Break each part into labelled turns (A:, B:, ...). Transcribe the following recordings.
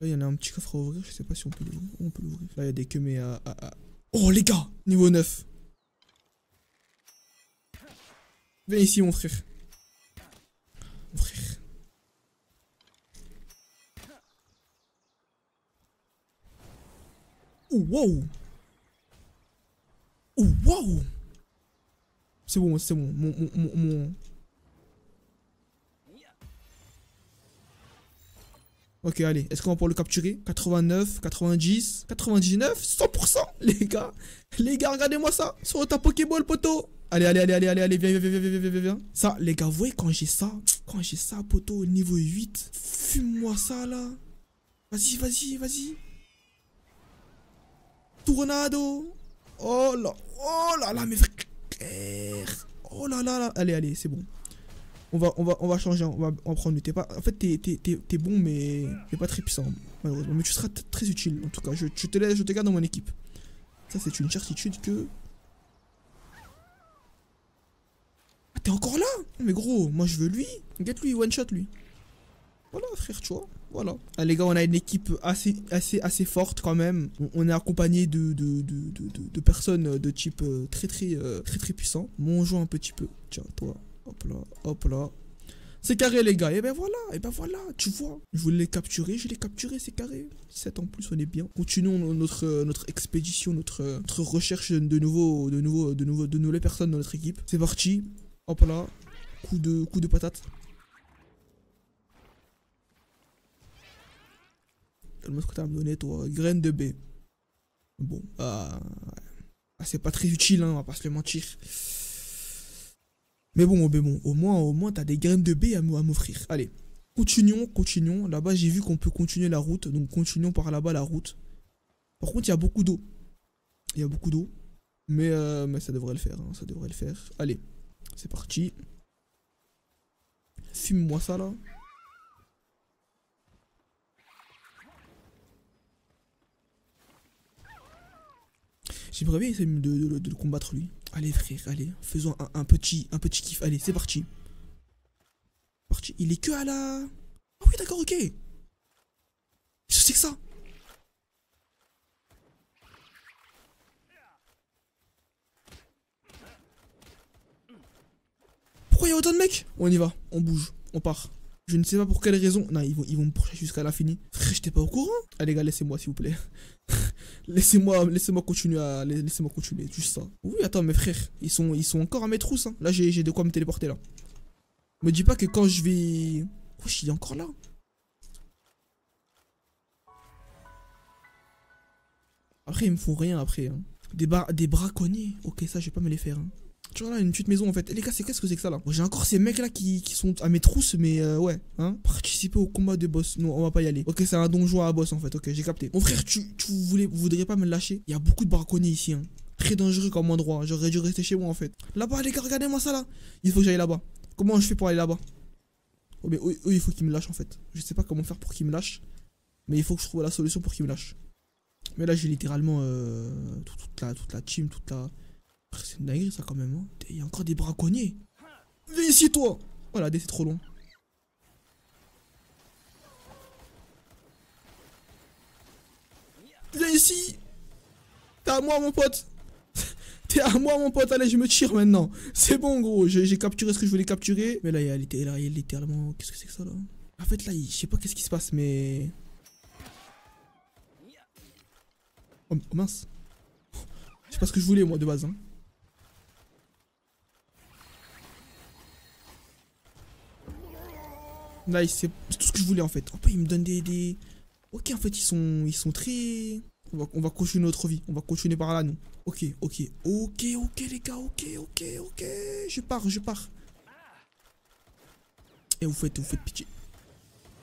A: Là, il y en a un petit coffre à ouvrir. Je sais pas si on peut l'ouvrir. On peut l'ouvrir. Là, il y a des queues, mais à, Oh, les gars Niveau 9. Viens ici, mon frère. Mon frère. Oh, wow Oh, wow C'est bon, c'est bon. Mon, mon, mon, mon- Ok, allez. Est-ce qu'on va pouvoir le capturer? 89, 90, 99, 100% Les gars Les gars, regardez-moi ça Sur ta Pokéball, poteau Allez, allez, allez, allez, allez, allez, viens, viens, viens, viens, viens, viens, viens. Ça, les gars, vous voyez, quand j'ai ça, quand j'ai ça, poteau, niveau 8, fume-moi ça, là. Vas-y, vas-y, vas-y. Tornado Oh là, oh là là, mais frère Oh là là là Allez, allez, c'est bon. On va, on va, on va changer, on va, va prendre. T'es pas, en fait, t'es, bon, mais t'es pas très puissant, malheureusement. Mais tu seras très utile, en tout cas. Je, te laisse, je te garde dans mon équipe. Ça, c'est une certitude que. Ah, t'es encore là? Mais gros, moi je veux lui. Get lui, one shot lui. Voilà, frère, tu vois. Voilà. Ah, les gars, on a une équipe assez, assez, assez forte quand même. On, est accompagné de, de, de- de personnes de type euh, très, très, euh, très, très puissant. Bon, on joue un petit peu. Tiens, toi. Hop là, hop là. C'est carré, les gars. Et ben voilà, et ben voilà, tu vois. Je voulais les capturer, je l'ai capturé, c'est carré. 7 en plus, on est bien. Continuons no- notre, euh, notre expédition, notre, euh, notre recherche de nouveaux, de nouveaux, de nouveaux, de nouvelles personnes dans notre équipe. C'est parti. Hop là. Coup de, coup de patate. Donne-moi ce que t'as à me donner, toi. Graine de baie. Bon, ah, ah, c'est pas très utile, hein, on va pas se le mentir. Mais bon, mais bon, au moins, au moins, t'as des graines de baie à m'offrir. Allez, continuons, continuons. Là-bas, j'ai vu qu'on peut continuer la route, donc continuons par là-bas la route. Par contre, il y a beaucoup d'eau. Il y a beaucoup d'eau. Mais, euh, mais ça devrait le faire, hein, ça devrait le faire. Allez, c'est parti. Fume-moi ça, là. J'aimerais bien essayer de- de le combattre lui. Allez frère, allez, faisons un, petit, un petit kiff. Allez, c'est parti. Parti. Il est que à la. Ah oui, d'accord, ok. Qu'est-ce que c'est que ça? Pourquoi il y a autant de mecs? On y va, on bouge, on part. Je ne sais pas pour quelle raison. Non, ils vont, ils vont me poursuivre jusqu'à la finie. Frère, j'étais pas au courant. Allez, gars, laissez-moi, s'il vous plaît. laissez-moi, laissez-moi continuer à, laissez-moi continuer, juste ça. Oui, attends, mes frères, ils sont, ils sont encore à mes trousses. Hein. Là, j'ai, de quoi me téléporter là. Me dis pas que quand je vais, wesh, il est encore là. Après, ils me font rien après. hein. Des, des braconniers. Ok, ça, je vais pas me les faire. hein. Tu vois là, une petite maison en fait. Et les gars, c'est qu'est-ce que c'est que ça là J'ai encore ces mecs là qui, qui sont à mes trousses, mais euh, ouais. Hein Participer au combat de boss. Non, on va pas y aller. Ok, c'est un donjon à boss en fait. Ok, j'ai capté. Mon frère, tu, tu voulais, voudriez pas me lâcher? Il y a beaucoup de braconniers ici. Hein. Très dangereux comme endroit. J'aurais dû rester chez moi en fait. Là-bas, les gars, regardez-moi ça là. Il faut que j'aille là-bas. Comment je fais pour aller là-bas? Oh, mais eux, il faut qu'ils me lâchent en fait. Je sais pas comment faire pour qu'ils me lâchent. Mais il faut que je trouve la solution pour qu'ils me lâchent. Mais là, j'ai littéralement euh, tout- toute, la, toute la team, toute la. C'est une dinguerie ça quand même. hein. Il y a encore des braconniers. Viens ici, toi Voilà, c'est trop long. Viens ici T'es à moi, mon pote T'es à moi, mon pote. Allez, je me tire maintenant. C'est bon, gros. J'ai capturé ce que je voulais capturer. Mais là, il y a, littéralement. Qu'est-ce que c'est que ça là? En fait, là, je sais pas qu'est-ce qui se passe, mais. Oh, oh, mince. C'est pas ce que je voulais, moi, de base. Hein. Nice, c'est tout ce que je voulais en fait. Oh, ils me donnent des, des... Ok, en fait, ils sont, ils sont très... On va, on va continuer notre vie. On va continuer par là, nous. Ok, ok. Ok, ok, les gars. Ok, ok, ok. Je pars, je pars. Et vous faites, vous faites pitié.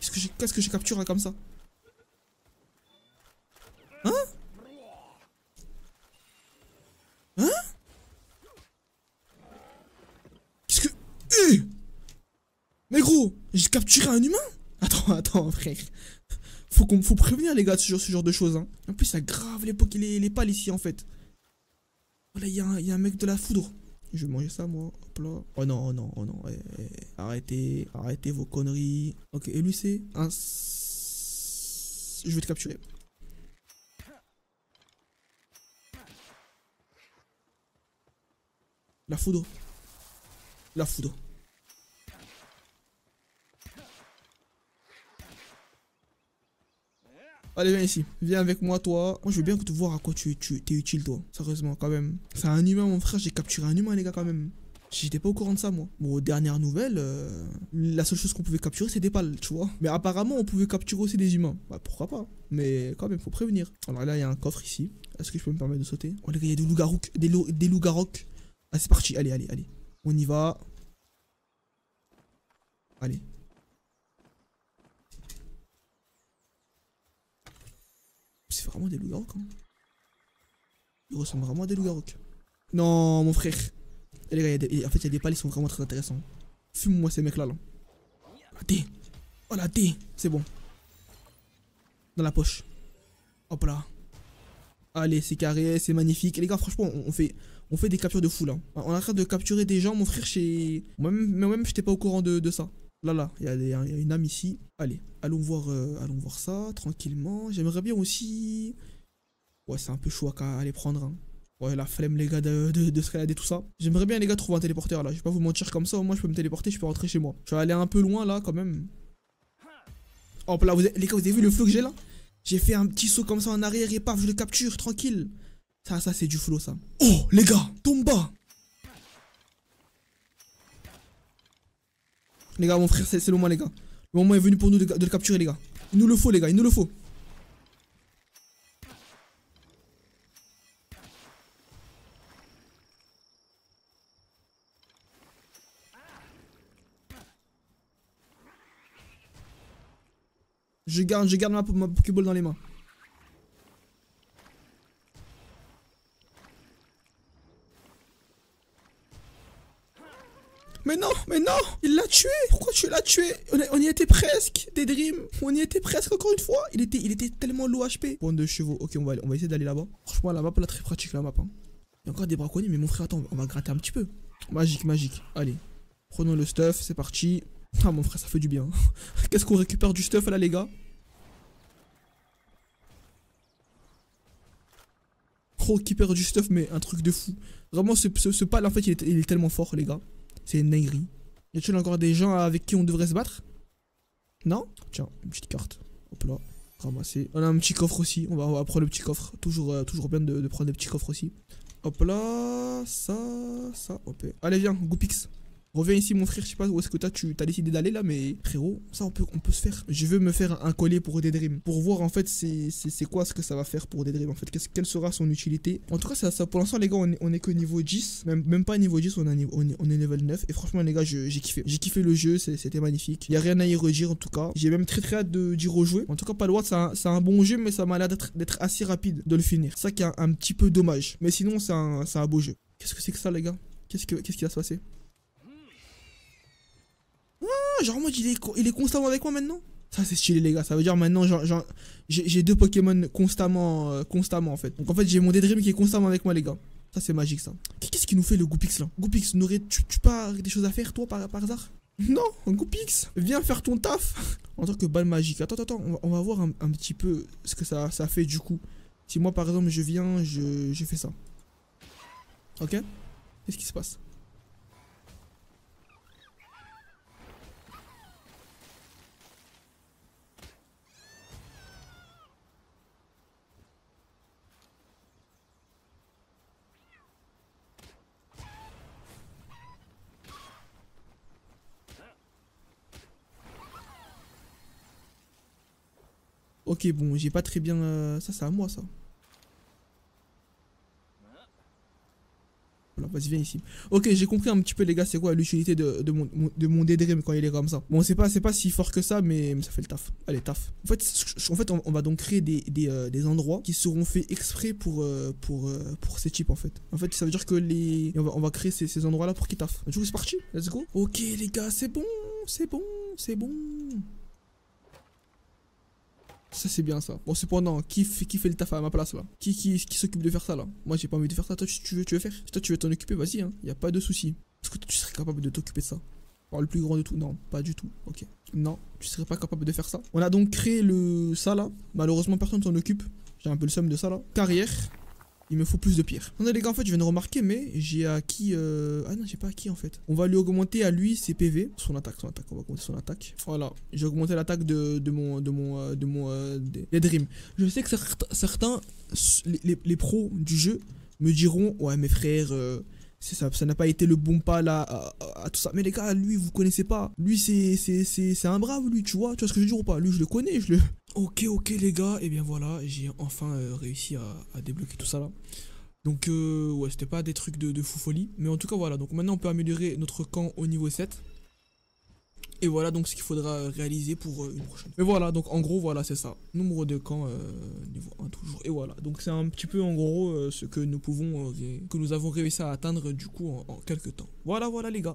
A: Qu'est-ce que j'ai j'ai capturé comme ça Hein Hein Qu'est-ce que... Eh mais gros, un humain Attends, attends, frère. Faut qu'on faut prévenir les gars de ce genre, ce genre de choses. Hein. En plus, ça grave l'époque les, les pales ici en fait. Voilà, il y, a un- mec de la foudre. Je vais manger ça moi. Hop là. Oh non, oh non, oh non. eh, eh, Arrêtez, arrêtez vos conneries. Ok, et lui c'est un. je vais te capturer. La foudre. La foudre. Allez, viens ici. Viens avec moi, toi. Moi, je veux bien te voir à quoi tu, tu es utile, toi. Sérieusement, quand même. C'est un humain, mon frère. J'ai capturé un humain, les gars, quand même. J'étais pas au courant de ça, moi. Bon, dernière nouvelle, euh, la seule chose qu'on pouvait capturer, c'est des pales, tu vois. Mais apparemment, on pouvait capturer aussi des humains. Bah, pourquoi pas. Mais quand même, faut prévenir. Alors là, il y a un coffre ici. Est-ce que je peux me permettre de sauter? Oh, les gars, il y a des loups-garous. Des, loups, des loups Ah, c'est parti. Allez, allez, allez. On y va. Allez. C'est vraiment des loups-garous. Ils ressemblent vraiment à des loups-garous. Non, mon frère. Et les gars, en fait, il y a des pales, ils sont vraiment très intéressants. Fume-moi ces mecs-là, là. La T. Oh, la T. C'est bon. Dans la poche. Hop là. Allez, c'est carré, c'est magnifique. Les gars, franchement, on, fait, on fait des captures de fou, là. On est en train de capturer des gens, mon frère, chez... Moi-même, moi-même j'étais pas au courant de, ça. Là, là, il y, a une âme ici. Allez, allons voir, euh, allons voir ça, tranquillement. J'aimerais bien aussi... Ouais, c'est un peu chaud à aller prendre, hein. Ouais, la flemme, les gars, de, de, de tout ça. J'aimerais bien, les gars, trouver un téléporteur là. Je vais pas vous mentir comme ça. Au moins, je peux me téléporter, je peux rentrer chez moi. Je vais aller un peu loin là, quand même. Hop là, vous les gars, vous avez vu le flow que j'ai là? J'ai fait un petit saut comme ça en arrière et paf, je le capture, tranquille. Ça, ça, c'est du flow, ça. Oh, les gars, tombe Les gars, mon frère, c'est le moment, les gars. Le moment est venu pour nous de, le capturer, les gars. Il nous le faut, les gars, il nous le faut. Je garde, je garde ma, ma Pokéball dans les mains. Mais non, mais non Il l'a tué Pourquoi tu l'as tué? On, y était presque Des dreams On y était presque encore une fois Il était, il était tellement low HP Point de chevaux. Ok, on va, on va essayer d'aller là-bas. Franchement, la map, là, très pratique, la map. Hein. Il y a encore des braconniers, mais mon frère, attends, on va gratter un petit peu. Magique, magique. Allez. Prenons le stuff, c'est parti. Ah, mon frère, ça fait du bien. Qu'est-ce qu'on récupère du stuff, là, les gars? Qui perd du stuff, mais un truc de fou. Vraiment, ce, ce, pal, en fait, il est, tellement fort, les gars. C'est une dinguerie. Y a-t-il encore des gens avec qui on devrait se battre? Non? Tiens, une petite carte. Hop là, ramasser. On a un petit coffre aussi. On va, prendre le petit coffre. Toujours, euh, toujours bien de, de, prendre des petits coffres aussi. Hop là, ça, ça, hop. Allez, viens, Goupix. Reviens ici mon frère, je sais pas où est-ce que tu as décidé d'aller là, mais frérot, ça on peut, se faire. Je veux me faire un collier pour des dreams. Pour voir en fait c'est quoi ce que ça va faire pour des dreams en fait. quelle sera son utilité? En tout cas, ça, pour l'instant les gars, on est, on que niveau 10. Même, même pas niveau 10, on, est, on, est, level 9. Et franchement les gars, j'ai kiffé. J'ai kiffé le jeu, c'était magnifique. Il y a rien à y redire en tout cas. J'ai même très très hâte d'y rejouer. En tout cas, pas c'est un, bon jeu, mais ça m'a l'air d'être assez rapide de le finir. Ça qui est un, petit peu dommage. Mais sinon, c'est un, un beau jeu. Qu'est-ce que c'est que ça les gars? Qu'est-ce qui qu va se passer? Genre en mode il est, il est constamment avec moi maintenant ça c'est stylé les gars, ça veut dire maintenant genre, j'ai deux Pokémon constamment, euh, constamment en fait. Donc en fait j'ai mon Daydream qui est constamment avec moi les gars. Ça c'est magique ça. Qu'est-ce qui nous fait le Goupix là? Goupix, n'aurais-tu pas des choses à faire toi par, hasard? Non, Goupix, viens faire ton taf En tant que balle magique. Attends, attends, on va, voir un, petit peu ce que ça, ça fait du coup. Si moi par exemple je viens, je, je fais ça. Ok? Qu'est-ce qui se passe? Ok, bon, j'ai pas très bien... Euh, ça, c'est à moi, ça. Voilà, vas-y, viens ici. Ok, j'ai compris un petit peu, les gars, c'est quoi l'utilité de, de, mon, de mon quand il est comme ça. Bon, c'est pas, pas si fort que ça, mais, ça fait le taf. Allez, taf. En fait, en fait on, va donc créer des, des, euh, des, endroits qui seront faits exprès pour, euh, pour, pour ces types, en fait. En fait, ça veut dire que les... On va, on va créer ces, ces endroits-là pour qu'ils taffent. Du coup, c'est parti. Let's go. Ok, les gars, c'est bon, c'est bon, c'est bon. Ça c'est bien ça. Bon cependant, qui fait, qui fait le taf à ma place là? Qui, qui, qui s'occupe de faire ça là? Moi j'ai pas envie de faire ça. Toi tu, veux, tu veux faire toi tu veux t'en occuper, vas-y, hein. Y a pas de souci. Est-ce que tu serais capable de t'occuper de ça? Oh, le plus grand de tout? Non, pas du tout. Ok. Non, tu serais pas capable de faire ça. On a donc créé le ça là. Malheureusement, personne s'en occupe. J'ai un peu le somme de ça là. Carrière. Il me faut plus de pierres. Attendez les gars, en fait, je viens de remarquer, mais j'ai acquis... Euh... Ah non, j'ai pas acquis en fait. On va lui augmenter à lui ses PV. Son attaque, son attaque. On va augmenter son attaque. Voilà. J'ai augmenté l'attaque de, de mon... De mon... euh, De mon... Euh, Dream. Je sais que certains... certains les, les- les pros du jeu me diront... Ouais, mes frères... euh, c'est ça, ça n'a pas été le bon pas là à, tout ça. Mais les gars, lui, vous connaissez pas. Lui, c'est un brave, lui, tu vois. Tu vois ce que je veux dire ou pas? Lui, je le connais, je le. Ok, ok, les gars. Et bien voilà, j'ai enfin euh, réussi à, à débloquer tout ça là. Donc, euh, ouais, c'était pas des trucs de, de fou folie. Mais en tout cas, voilà. Donc maintenant, on peut améliorer notre camp au niveau 7. Et voilà donc ce qu'il faudra réaliser pour euh, une prochaine. Mais voilà, donc en gros, voilà, c'est ça. Nombre de camps euh, niveau 1 toujours. Et voilà, donc c'est un petit peu en gros euh, ce que nous pouvons, euh, que nous avons réussi à atteindre du coup en quelques temps. Voilà, voilà les gars.